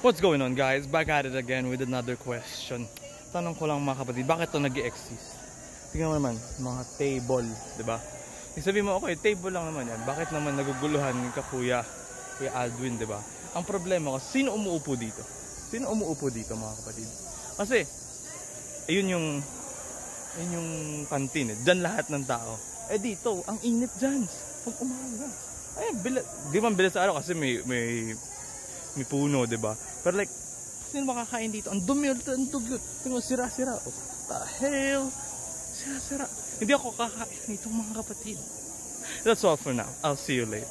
What's going on guys? Back at it again with another question. Tanong ko lang mga kapatid, bakit to nag exist Tingnan mo naman, mga table, di ba? Sabi mo, okay, table lang naman yan. Bakit naman naguguluhan ka kuya, kuya Aldwin, di ba? Ang problema ko, sino umuupo dito? Sino umuupo dito mga kapatid? Kasi, ayun yung, ayun yung kantin eh. Diyan lahat ng tao. Eh dito, ang init dyan. Pag umaga. Ay, bila, di man bilis sa araw kasi may, may, may puno, di ba? Pero like, sino makakain dito? Ang dumi, ang dugyot. Tingnan sira-sira. Oh, the hell? Sira-sira. Hindi ako kakain nitong mga kapatid. That's all for now. I'll see you later.